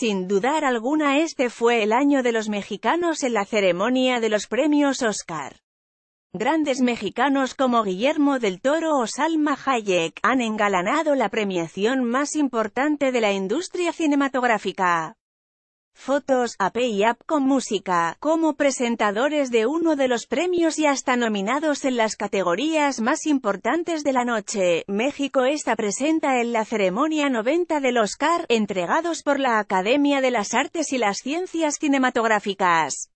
Sin dudar alguna este fue el año de los mexicanos en la ceremonia de los premios Oscar. Grandes mexicanos como Guillermo del Toro o Salma Hayek han engalanado la premiación más importante de la industria cinematográfica. Fotos, AP y app con música, como presentadores de uno de los premios y hasta nominados en las categorías más importantes de la noche. México está presenta en la ceremonia 90 del Oscar, entregados por la Academia de las Artes y las Ciencias Cinematográficas.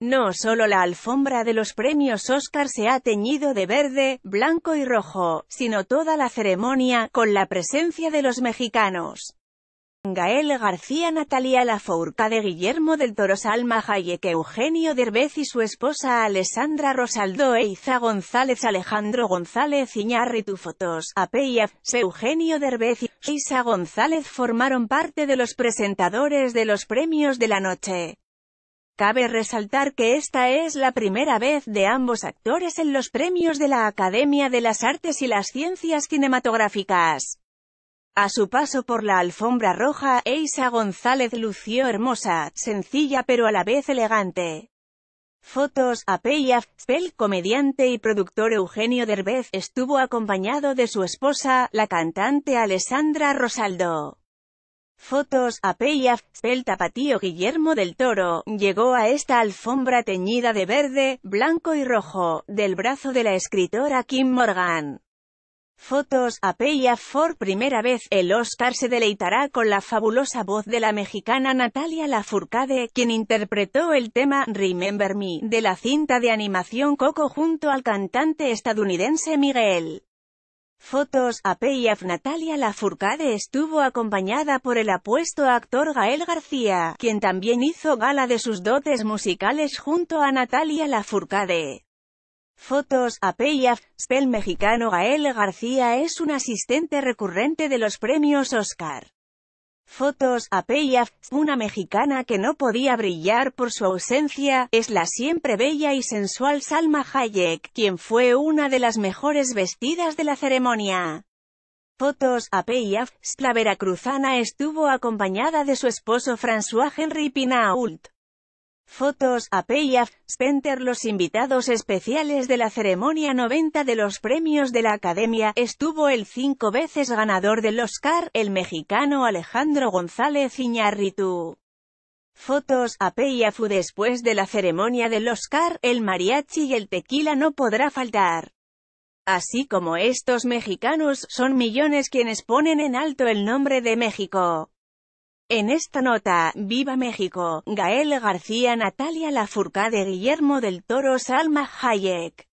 No solo la alfombra de los premios Oscar se ha teñido de verde, blanco y rojo, sino toda la ceremonia, con la presencia de los mexicanos. Gael García Natalia Lafourcade Guillermo del Toro Salma Hayek Eugenio Derbez y su esposa Alessandra Rosaldo Eiza González Alejandro González Iñárritu Fotos, Apeya, Eugenio Derbez y Eiza González formaron parte de los presentadores de los premios de la noche. Cabe resaltar que esta es la primera vez de ambos actores en los premios de la Academia de las Artes y las Ciencias Cinematográficas. A su paso por la alfombra roja, Eisa González lució hermosa, sencilla pero a la vez elegante. Fotos, Apeyaf, Spell, comediante y productor Eugenio Derbez, estuvo acompañado de su esposa, la cantante Alessandra Rosaldo. Fotos, Apeyaf, Spell Tapatío Guillermo del Toro, llegó a esta alfombra teñida de verde, blanco y rojo, del brazo de la escritora Kim Morgan. Fotos, Apeya por primera vez, el Oscar se deleitará con la fabulosa voz de la mexicana Natalia Lafourcade, quien interpretó el tema Remember Me, de la cinta de animación Coco junto al cantante estadounidense Miguel. Fotos, Apeyaf Natalia Lafourcade estuvo acompañada por el apuesto actor Gael García, quien también hizo gala de sus dotes musicales junto a Natalia Lafourcade. Fotos, Apeyaf, Spell mexicano Gael García es un asistente recurrente de los premios Oscar. Fotos, Apeyaf, una mexicana que no podía brillar por su ausencia, es la siempre bella y sensual Salma Hayek, quien fue una de las mejores vestidas de la ceremonia. Fotos, Apeyaf, la veracruzana estuvo acompañada de su esposo François Henry Pinault. Fotos, Apeyaf, Spenter Los invitados especiales de la ceremonia 90 de los premios de la Academia, estuvo el cinco veces ganador del Oscar, el mexicano Alejandro González Iñárritu. Fotos, Apeyafu Después de la ceremonia del Oscar, el mariachi y el tequila no podrá faltar. Así como estos mexicanos, son millones quienes ponen en alto el nombre de México. En esta nota, Viva México, Gael García Natalia Lafourcade Guillermo del Toro Salma Hayek